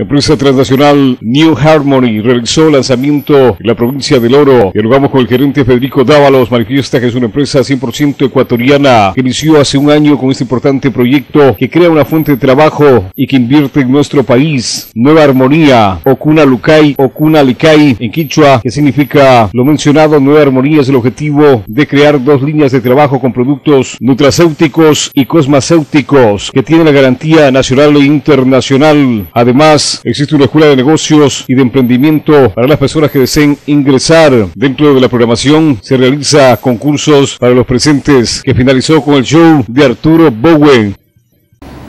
La empresa transnacional New Harmony realizó lanzamiento en la provincia del Oro. Dialogamos con el gerente Federico Dávalos, manifiesta que es una empresa 100% ecuatoriana que inició hace un año con este importante proyecto que crea una fuente de trabajo y que invierte en nuestro país. Nueva Armonía, Okuna Lukai, Okuna Likai en Quichua, que significa lo mencionado, Nueva Armonía es el objetivo de crear dos líneas de trabajo con productos nutracéuticos y cosmacéuticos que tienen la garantía nacional e internacional. Además, existe una escuela de negocios y de emprendimiento para las personas que deseen ingresar. Dentro de la programación se realiza concursos para los presentes que finalizó con el show de Arturo Bowen.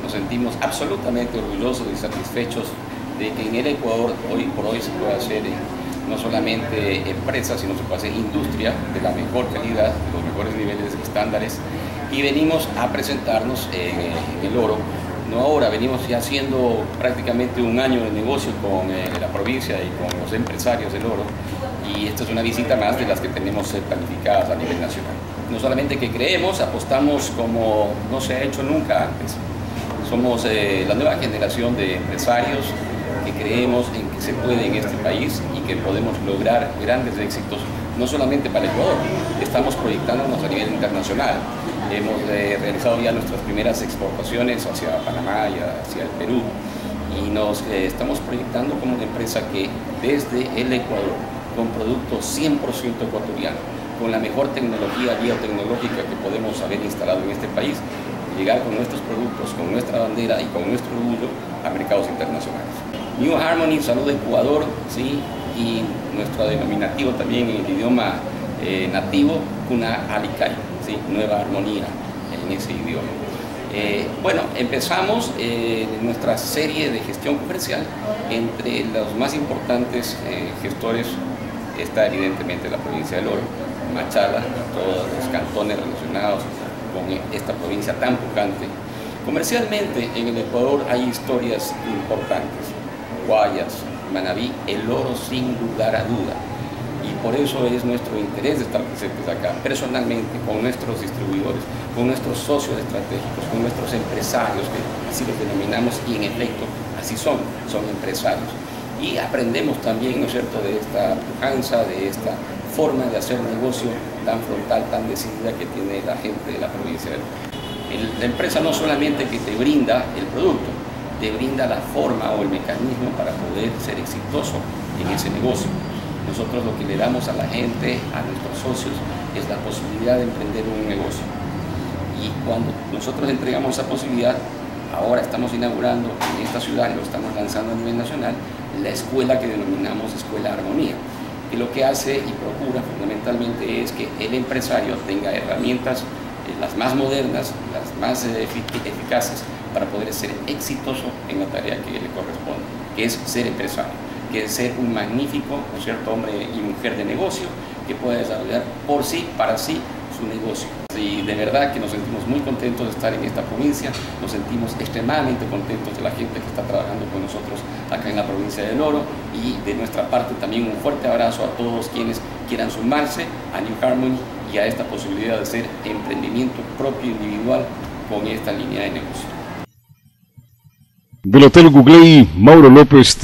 Nos sentimos absolutamente orgullosos y satisfechos de que en el Ecuador hoy por hoy se puede hacer no solamente empresas, sino se puede hacer industria de la mejor calidad, de los mejores niveles estándares y venimos a presentarnos en el oro no ahora, venimos ya haciendo prácticamente un año de negocio con eh, la provincia y con los empresarios del oro y esta es una visita más de las que tenemos eh, planificadas a nivel nacional. No solamente que creemos, apostamos como no se ha hecho nunca antes. Somos eh, la nueva generación de empresarios que creemos en que se puede en este país y que podemos lograr grandes éxitos, no solamente para Ecuador, estamos proyectándonos a nivel internacional. Hemos realizado ya nuestras primeras exportaciones hacia Panamá y hacia el Perú y nos eh, estamos proyectando como una empresa que desde el Ecuador, con productos 100% ecuatorianos, con la mejor tecnología biotecnológica que podemos haber instalado en este país, llegar con nuestros productos, con nuestra bandera y con nuestro orgullo a mercados internacionales. New Harmony, Salud Ecuador, ¿sí? y nuestro denominativo también en el idioma eh, nativo, Kuna Nueva Armonía en ese idioma. Eh, bueno, empezamos eh, nuestra serie de gestión comercial. Entre los más importantes eh, gestores está evidentemente la provincia del Oro, Machala, todos los cantones relacionados con esta provincia tan pujante. Comercialmente en el Ecuador hay historias importantes. Guayas, Manabí, el oro sin lugar a duda y por eso es nuestro interés estar presentes acá, personalmente, con nuestros distribuidores, con nuestros socios estratégicos, con nuestros empresarios, que así los denominamos, y en efecto, así son, son empresarios. Y aprendemos también, ¿no es cierto?, de esta pujanza, de esta forma de hacer negocio tan frontal, tan decidida que tiene la gente de la provincia La empresa no solamente que te brinda el producto, te brinda la forma o el mecanismo para poder ser exitoso en ese negocio. Nosotros lo que le damos a la gente, a nuestros socios, es la posibilidad de emprender un negocio. Y cuando nosotros entregamos esa posibilidad, ahora estamos inaugurando en esta ciudad, lo estamos lanzando a nivel nacional, la escuela que denominamos Escuela Armonía, que lo que hace y procura fundamentalmente es que el empresario tenga herramientas eh, las más modernas, las más eh, eficaces para poder ser exitoso en la tarea que le corresponde, que es ser empresario que ser un magnífico, ¿no cierto?, hombre y mujer de negocio que pueda desarrollar por sí, para sí, su negocio. Y de verdad que nos sentimos muy contentos de estar en esta provincia, nos sentimos extremadamente contentos de la gente que está trabajando con nosotros acá en la provincia del Oro y de nuestra parte también un fuerte abrazo a todos quienes quieran sumarse a New Harmony y a esta posibilidad de ser emprendimiento propio individual con esta línea de negocio. Del Hotel Google, Mauro López